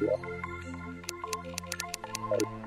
はい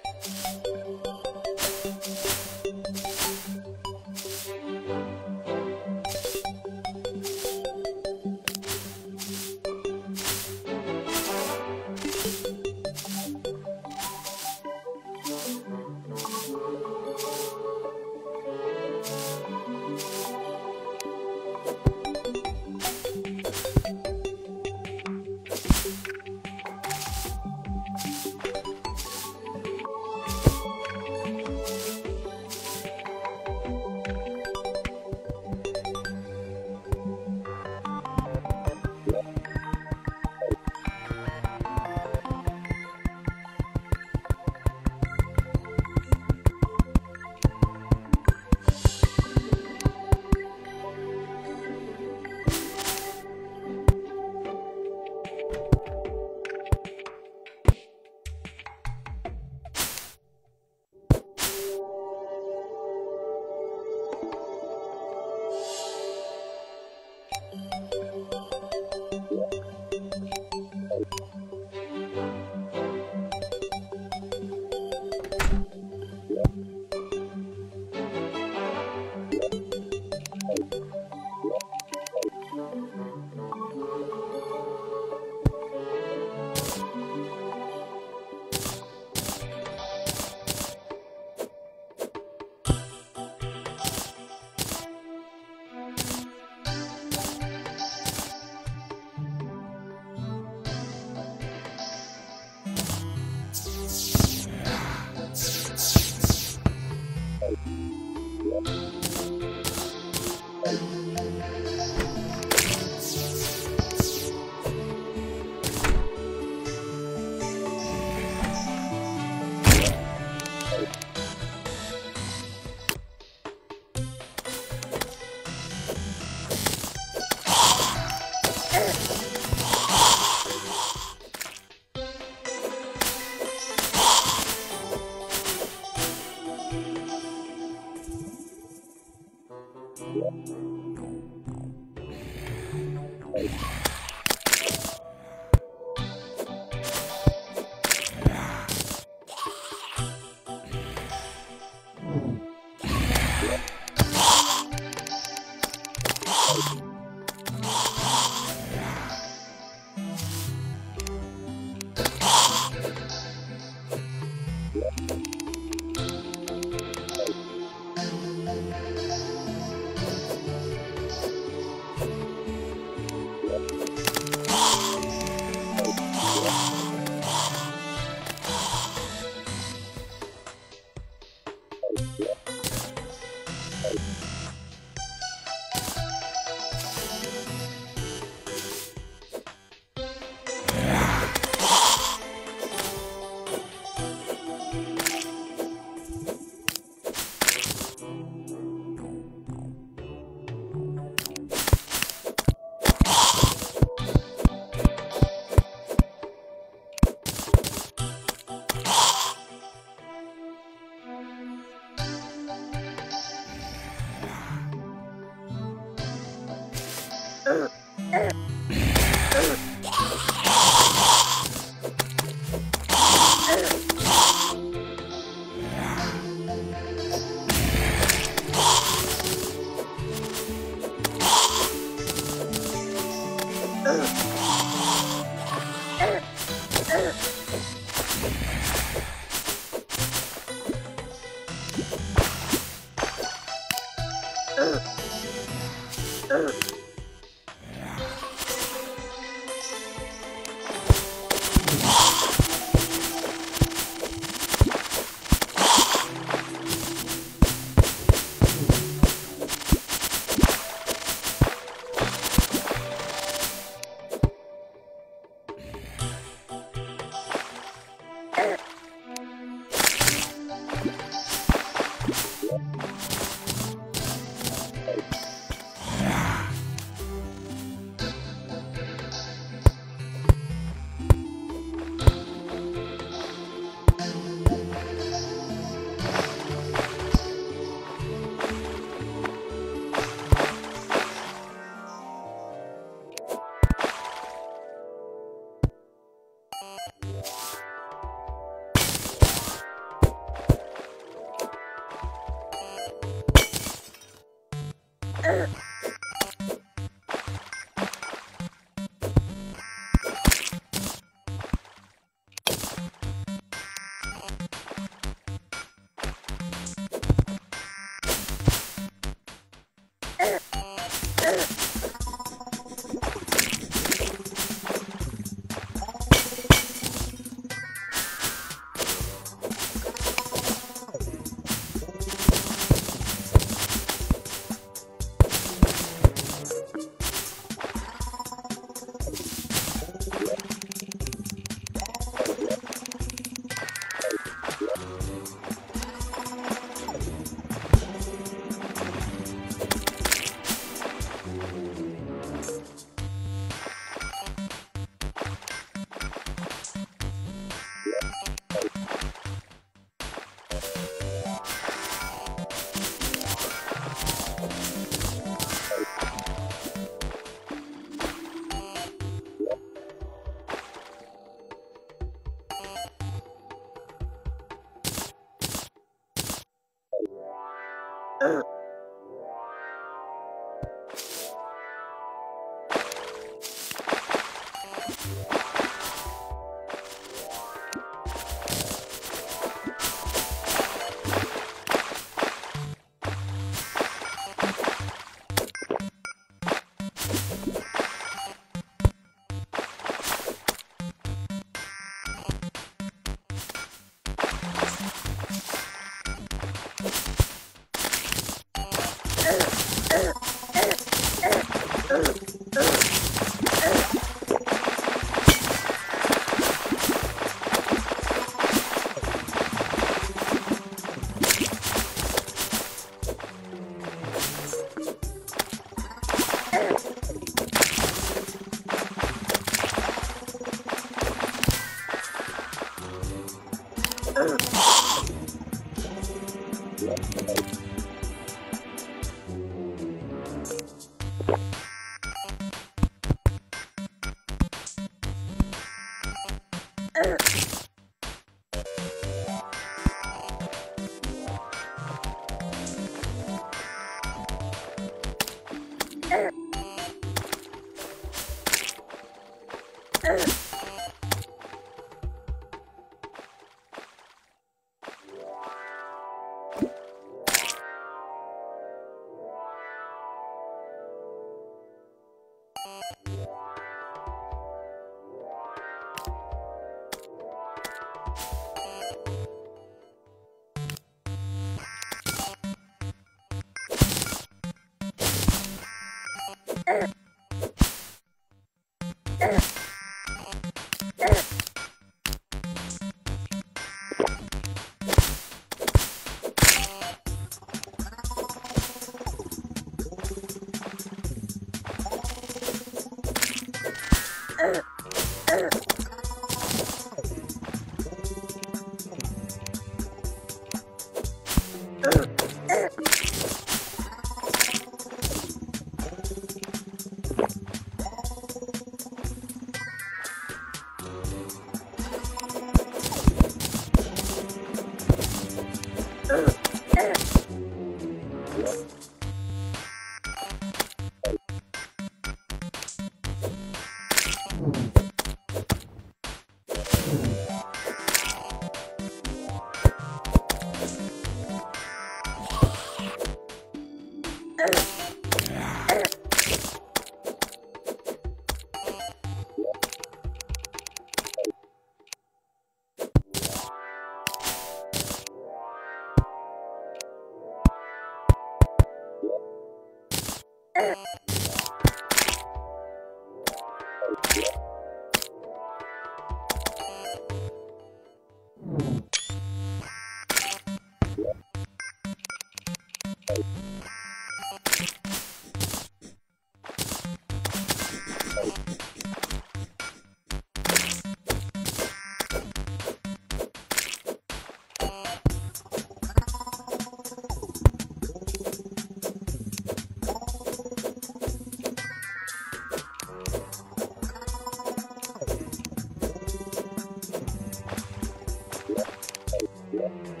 it.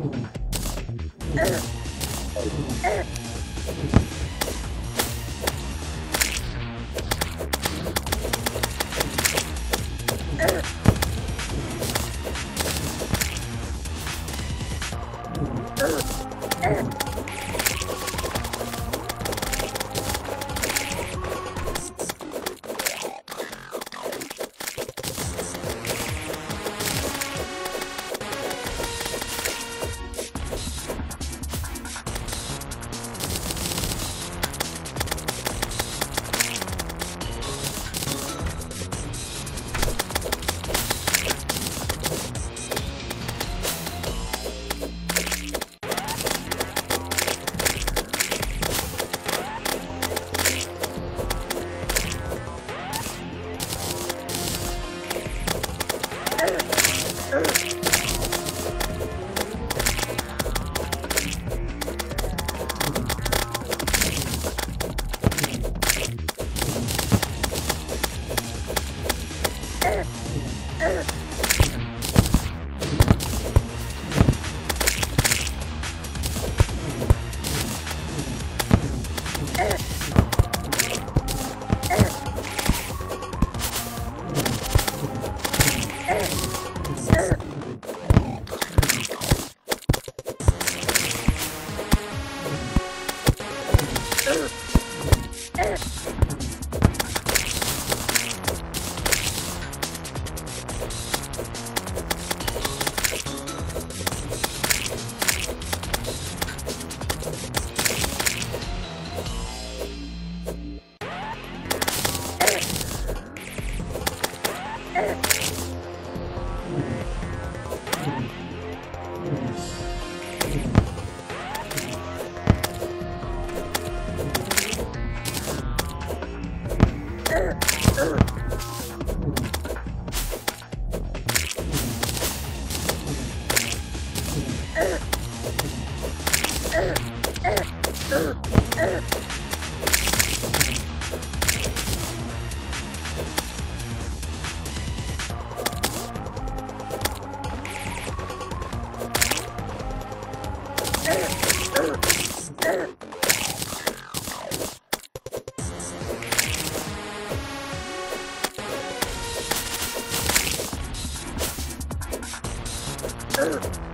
Thank you. Sure.